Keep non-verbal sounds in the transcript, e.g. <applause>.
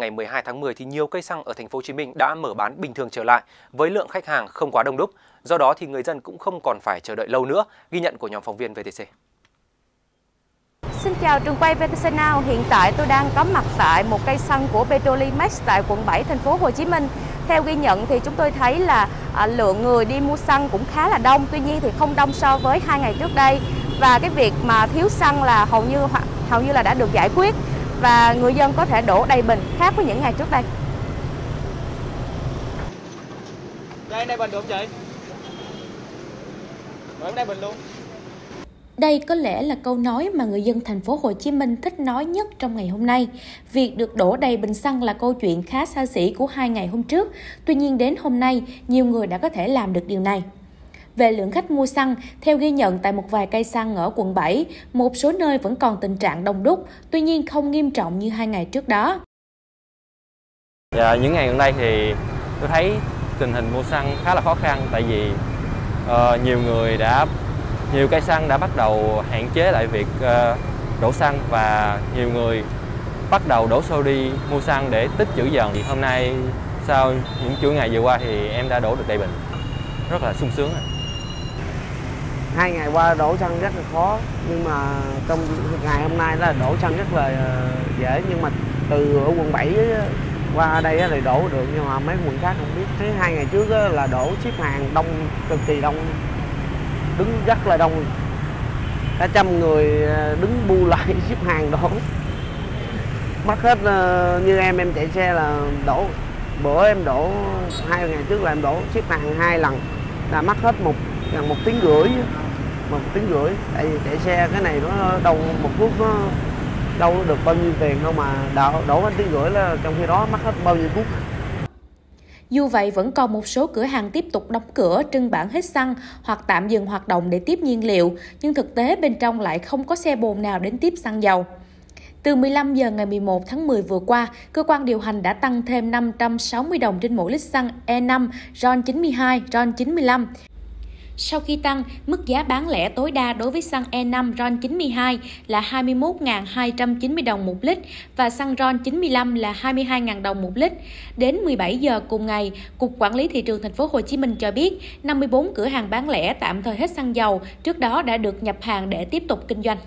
ngày 12 tháng 10 thì nhiều cây xăng ở thành phố Hồ Chí Minh đã mở bán bình thường trở lại với lượng khách hàng không quá đông đúc. Do đó thì người dân cũng không còn phải chờ đợi lâu nữa, ghi nhận của nhóm phóng viên VTC. Xin chào trường quay VTC Now. Hiện tại tôi đang có mặt tại một cây xăng của Petrolimex tại quận 7 thành phố Hồ Chí Minh. Theo ghi nhận thì chúng tôi thấy là à, lượng người đi mua xăng cũng khá là đông, tuy nhiên thì không đông so với hai ngày trước đây. Và cái việc mà thiếu xăng là hầu như hầu như là đã được giải quyết và người dân có thể đổ đầy bình khác với những ngày trước đây. Đây đây bình được chị? Mở đây bình luôn. Đây có lẽ là câu nói mà người dân thành phố Hồ Chí Minh thích nói nhất trong ngày hôm nay. Việc được đổ đầy bình xăng là câu chuyện khá xa xỉ của hai ngày hôm trước. Tuy nhiên đến hôm nay, nhiều người đã có thể làm được điều này. Về lượng khách mua xăng, theo ghi nhận tại một vài cây xăng ở quận 7, một số nơi vẫn còn tình trạng đông đúc, tuy nhiên không nghiêm trọng như hai ngày trước đó. Dạ, những ngày gần đây thì tôi thấy tình hình mua xăng khá là khó khăn tại vì uh, nhiều người đã nhiều cây xăng đã bắt đầu hạn chế lại việc uh, đổ xăng và nhiều người bắt đầu đổ xô đi mua xăng để tích trữ dần. Thì hôm nay sau những chuỗi ngày vừa qua thì em đã đổ được đầy bình. Rất là sung sướng hai ngày qua đổ xăng rất là khó, nhưng mà trong ngày hôm nay là đổ xăng rất là ờ, dễ, nhưng mà từ ở quận 7 qua đây thì đổ được, nhưng mà mấy quận khác không biết. Thấy hai ngày trước là đổ xếp hàng đông, cực kỳ đông, đứng rất là đông. Cả trăm người ờ, đứng bu lại <laughs> xếp hàng đổ. Mất hết ờ, như em em chạy xe là đổ. Bữa em đổ, hai ngày trước là em đổ xếp hàng hai lần, là mất hết một, gần một tiếng rưỡi một tiếng rưỡi tại vì chạy xe cái này nó đâu một phút nó đâu được bao nhiêu tiền đâu mà đổ, đổ hết tiếng rưỡi là trong khi đó mất hết bao nhiêu phút dù vậy, vẫn còn một số cửa hàng tiếp tục đóng cửa, trưng bảng hết xăng hoặc tạm dừng hoạt động để tiếp nhiên liệu, nhưng thực tế bên trong lại không có xe bồn nào đến tiếp xăng dầu. Từ 15 giờ ngày 11 tháng 10 vừa qua, cơ quan điều hành đã tăng thêm 560 đồng trên mỗi lít xăng E5, RON 92, RON 95. Sau khi tăng, mức giá bán lẻ tối đa đối với xăng E5 RON 92 là 21.290 đồng một lít và xăng RON 95 là 22.000 đồng một lít. Đến 17 giờ cùng ngày, Cục Quản lý thị trường thành phố Hồ Chí Minh cho biết 54 cửa hàng bán lẻ tạm thời hết xăng dầu trước đó đã được nhập hàng để tiếp tục kinh doanh.